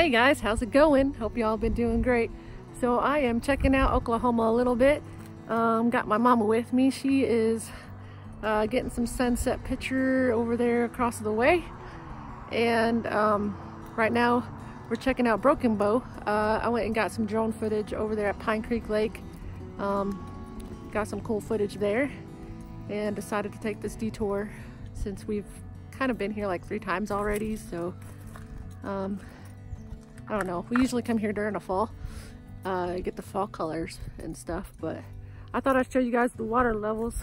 Hey guys, how's it going? Hope y'all been doing great. So I am checking out Oklahoma a little bit. Um, got my mama with me. She is uh, getting some sunset picture over there across the way. And um, right now we're checking out Broken Bow. Uh, I went and got some drone footage over there at Pine Creek Lake. Um, got some cool footage there and decided to take this detour since we've kind of been here like three times already. So um, I don't know. We usually come here during the fall, uh, get the fall colors and stuff, but I thought I'd show you guys the water levels.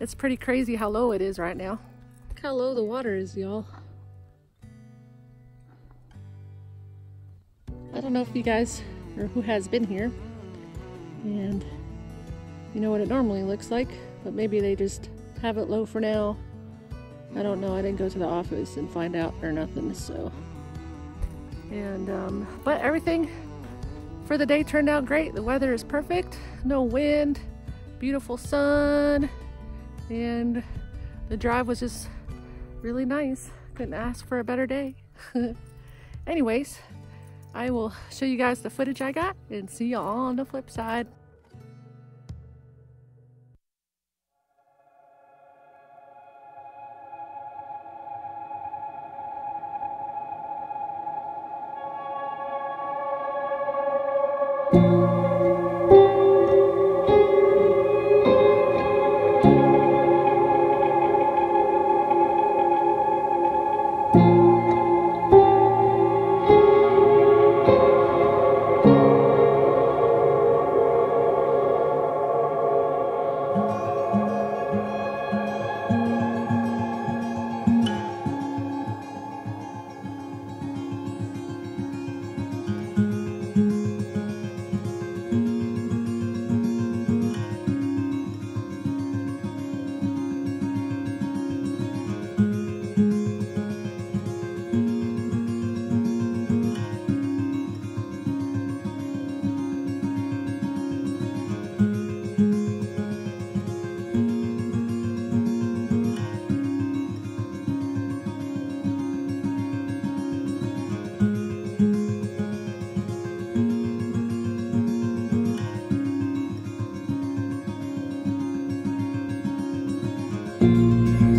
It's pretty crazy how low it is right now. Look how low the water is, y'all. I don't know if you guys, or who has been here, and you know what it normally looks like, but maybe they just have it low for now. I don't know. I didn't go to the office and find out or nothing, so and um, but everything for the day turned out great. The weather is perfect. No wind beautiful sun and the drive was just really nice. Couldn't ask for a better day. Anyways I will show you guys the footage I got and see y'all on the flip side Música